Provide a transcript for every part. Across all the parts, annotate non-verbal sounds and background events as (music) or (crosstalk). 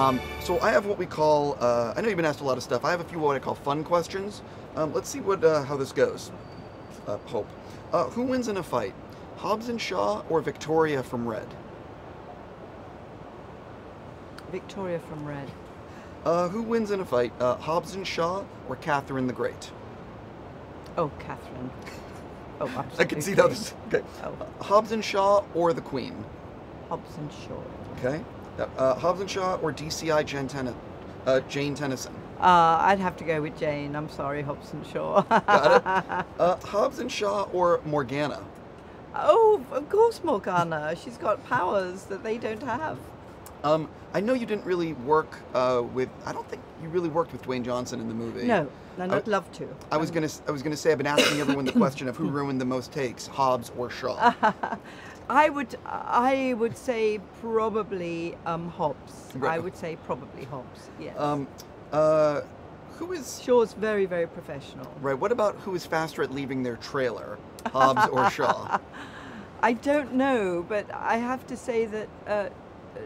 Um, so I have what we call, uh, I know you've been asked a lot of stuff. I have a few what I call fun questions. Um, let's see what uh, how this goes. Uh, Hope. Uh, who wins in a fight? Hobbs and Shaw or Victoria from Red? Victoria from Red. Uh, who wins in a fight? Uh, Hobbs and Shaw or Catherine the Great? Oh, Catherine. Oh, absolutely. (laughs) I can see this. Okay. Oh. Hobbs and Shaw or the Queen? Hobbs and Shaw. Okay. Uh, Hobbs Shaw or DCI Jen Tenn- uh, Jane Tennyson? Uh, I'd have to go with Jane. I'm sorry, Hobson Shaw. Got it. (laughs) Uh, Hobbs and Shaw or Morgana? oh, of course, Morgana. She's got powers that they don't have. Um, I know you didn't really work uh, with. I don't think you really worked with Dwayne Johnson in the movie. No, and I'd love to. I was gonna. I was gonna say I've been asking everyone the (coughs) question of who ruined the most takes, Hobbs or Shaw. (laughs) I would, I would say probably um, Hobbs. Right. I would say probably Hobbs. Yes. Um, uh, who is Shaw's very, very professional. right? What about who is faster at leaving their trailer, Hobbs or (laughs) Shaw? I don't know, but I have to say that uh,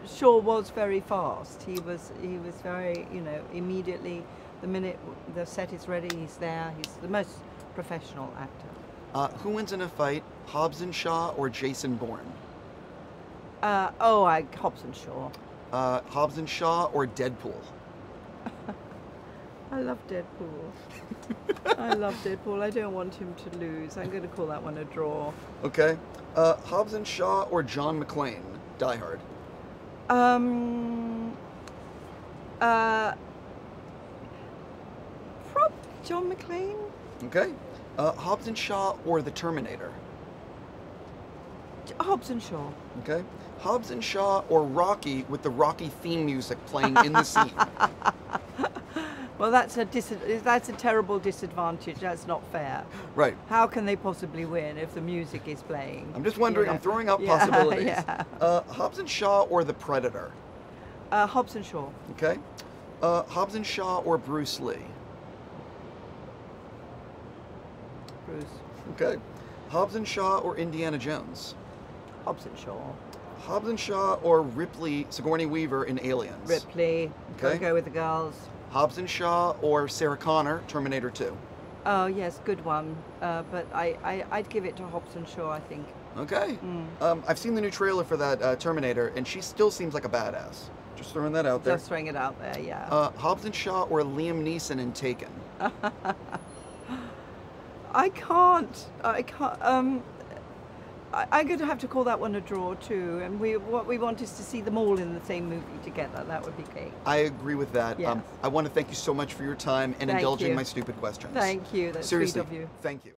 Shaw was very fast. He was, he was very, you know, immediately the minute the set is ready, he's there. He's the most professional actor. Uh, who wins in a fight, Hobbs and Shaw or Jason Bourne? Uh, oh, I Hobbs and Shaw. Uh, Hobbs and Shaw or Deadpool? (laughs) I love Deadpool. I love Deadpool. I don't want him to lose. I'm going to call that one a draw. Okay. Uh, Hobbs and Shaw or John McClane? Die Hard. Um. Uh. Prob John McClane. Okay. Uh, Hobbs and Shaw or The Terminator? Hobbs and Shaw. Okay. Hobbs and Shaw or Rocky with the Rocky theme music playing in the (laughs) scene? Well, that's a that's a terrible disadvantage. That's not fair. right. How can they possibly win if the music is playing? I'm just wondering, You I'm throwing out (laughs) Yeah, possibilities. yeah. Uh, Hobbs and Shaw or The Predator? Uh, Hobbs and Shaw. Okay. Uh, Hobbs and Shaw or Bruce Lee? Bruce. Okay. Hobbs and Shaw or Indiana Jones? Hobbs and Shaw. Hobbs and Shaw or Ripley Sigourney Weaver in Aliens? Ripley. Okay. go with the girls. Hobbs and Shaw or Sarah Connor, Terminator 2? Oh yes, good one. Uh, but I, I I'd give it to Hobbs and Shaw. I think. Okay. Mm. Um, I've seen the new trailer for that uh, Terminator, and she still seems like a badass. Just throwing that out there. Just throwing it out there. Yeah. Uh, Hobbs and Shaw or Liam Neeson in Taken? (laughs) I can't. I can't. Um, I, I'm going to have to call that one a draw too. And we what we want is to see them all in the same movie together. That would be great. I agree with that. Um, I want to thank you so much for your time and Thank indulging you. my stupid questions. Thank you. That's Seriously, sweet of you. thank you.